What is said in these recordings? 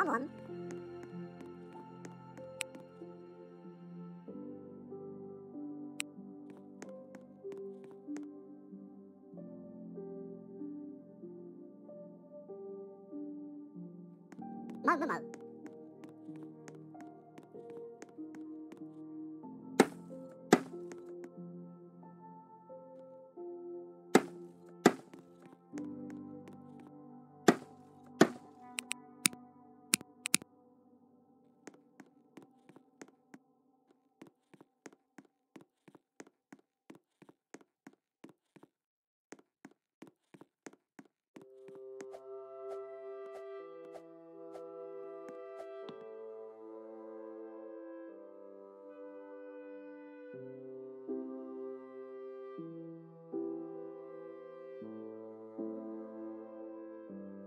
玩玩。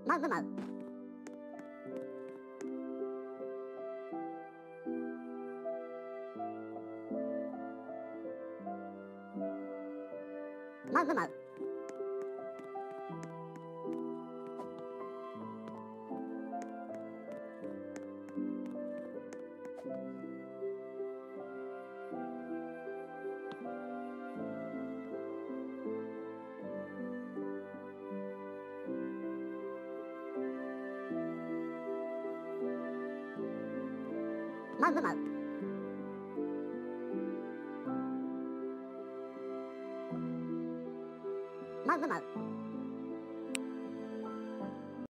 毛毛毛。毛毛毛。毛慢慢慢慢慢慢